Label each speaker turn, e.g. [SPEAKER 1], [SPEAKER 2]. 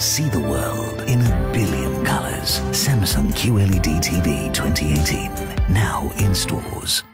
[SPEAKER 1] See the world in a billion colors. Samsung QLED TV 2018. Now in stores.